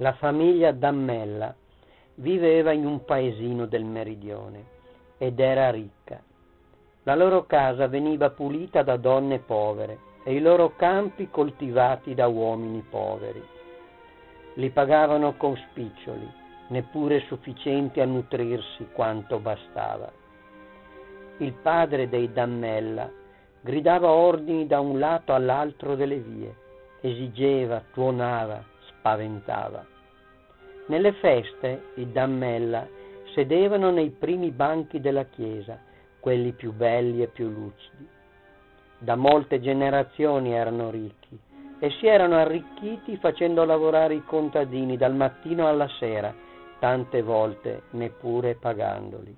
La famiglia Dammella viveva in un paesino del meridione ed era ricca. La loro casa veniva pulita da donne povere e i loro campi coltivati da uomini poveri. Li pagavano con spiccioli, neppure sufficienti a nutrirsi quanto bastava. Il padre dei Dammella gridava ordini da un lato all'altro delle vie, esigeva, tuonava, spaventava. Nelle feste i Dammella sedevano nei primi banchi della chiesa, quelli più belli e più lucidi. Da molte generazioni erano ricchi e si erano arricchiti facendo lavorare i contadini dal mattino alla sera, tante volte neppure pagandoli.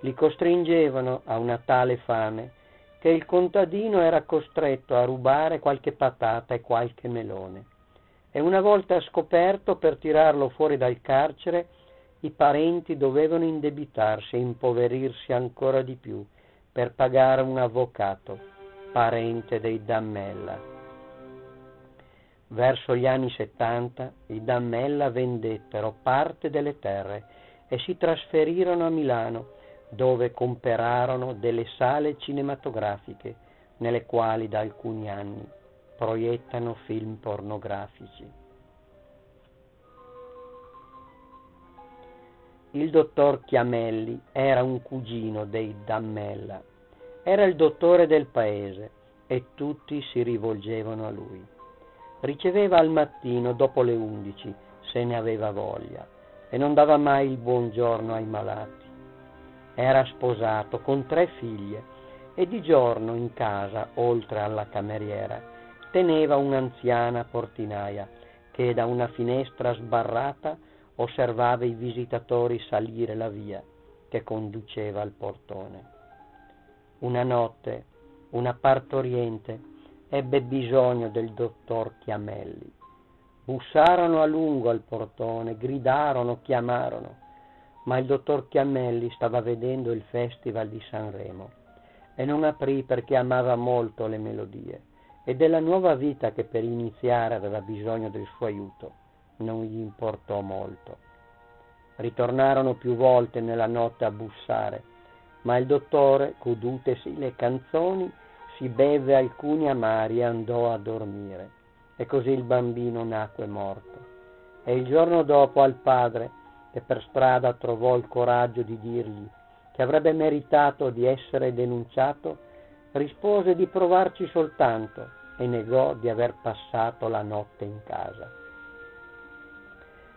Li costringevano a una tale fame che il contadino era costretto a rubare qualche patata e qualche melone e una volta scoperto per tirarlo fuori dal carcere i parenti dovevano indebitarsi e impoverirsi ancora di più per pagare un avvocato, parente dei Dammella. Verso gli anni 70 i Dammella vendettero parte delle terre e si trasferirono a Milano, dove comperarono delle sale cinematografiche nelle quali da alcuni anni proiettano film pornografici. Il dottor Chiamelli era un cugino dei Dammella, era il dottore del paese e tutti si rivolgevano a lui. Riceveva al mattino dopo le undici, se ne aveva voglia, e non dava mai il buongiorno ai malati. Era sposato con tre figlie e di giorno in casa, oltre alla cameriera, teneva un'anziana portinaia che da una finestra sbarrata osservava i visitatori salire la via che conduceva al portone. Una notte una partoriente ebbe bisogno del dottor Chiamelli. Bussarono a lungo al portone, gridarono, chiamarono, ma il dottor Chiamelli stava vedendo il Festival di Sanremo e non aprì perché amava molto le melodie e della nuova vita che per iniziare aveva bisogno del suo aiuto non gli importò molto. Ritornarono più volte nella notte a bussare, ma il dottore, cudutesi le canzoni, si beve alcuni amari e andò a dormire. E così il bambino nacque morto. E il giorno dopo al padre, che per strada trovò il coraggio di dirgli che avrebbe meritato di essere denunciato, rispose di provarci soltanto e negò di aver passato la notte in casa.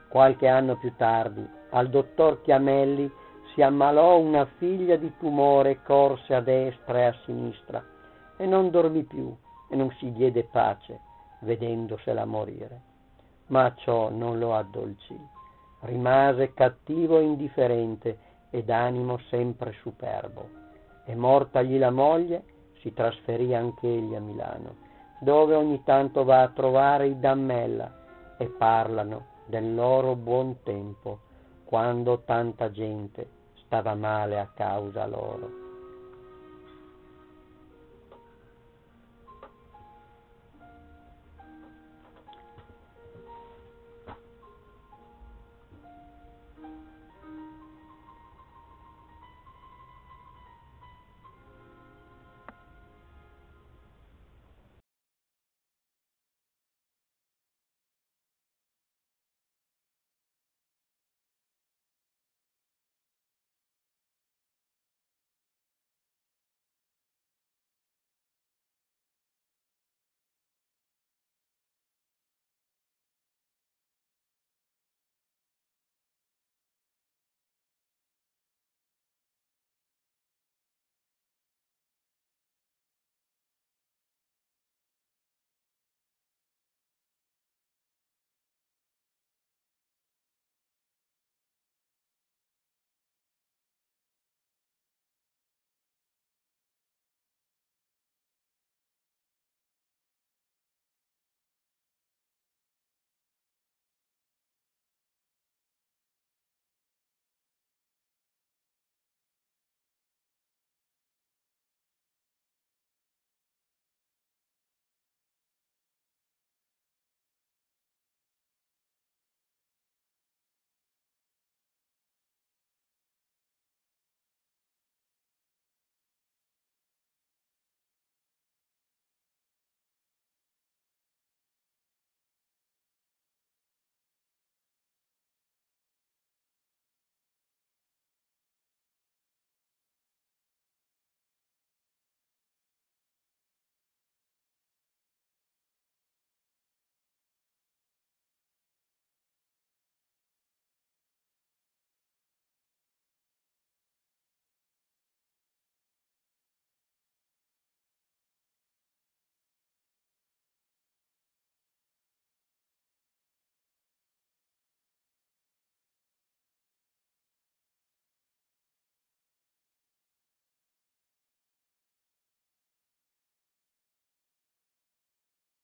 Qualche anno più tardi, al dottor Chiamelli si ammalò una figlia di tumore corse a destra e a sinistra e non dormì più e non si diede pace vedendosela morire. Ma ciò non lo addolcì. Rimase cattivo e indifferente ed animo sempre superbo. E mortagli la moglie, si trasferì anche egli a Milano, dove ogni tanto va a trovare i Dammella e parlano del loro buon tempo, quando tanta gente stava male a causa loro.